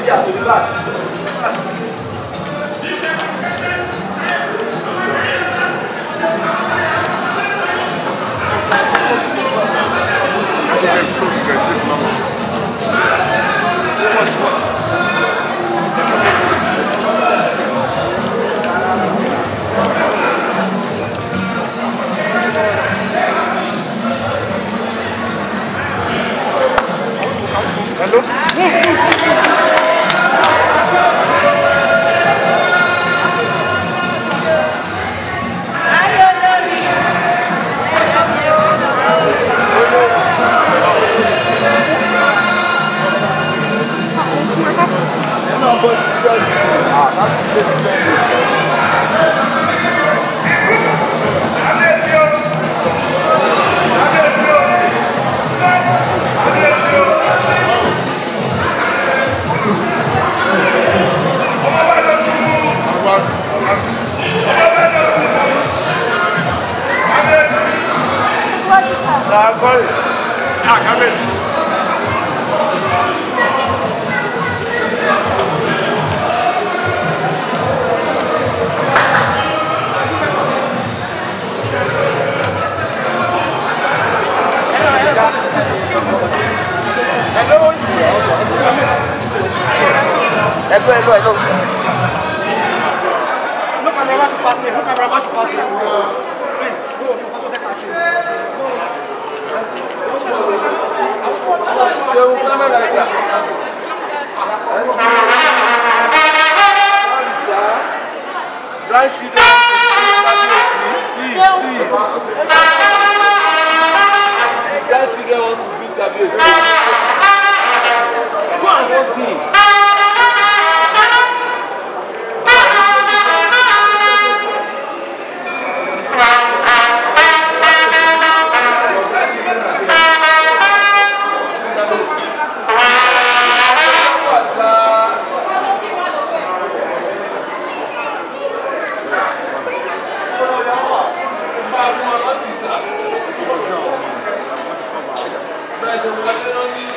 Obrigado, obrigado. but just, ah, that's just Agora. Ah, cabeça. Back. Hello, hello, hello. No cameraman should pass here. No cameraman should pass here. Please, go. Go to the cashier. Blind children want to speak Kabiyesi. Please, please. Blind children want to speak Kabiyesi. Hallelujah.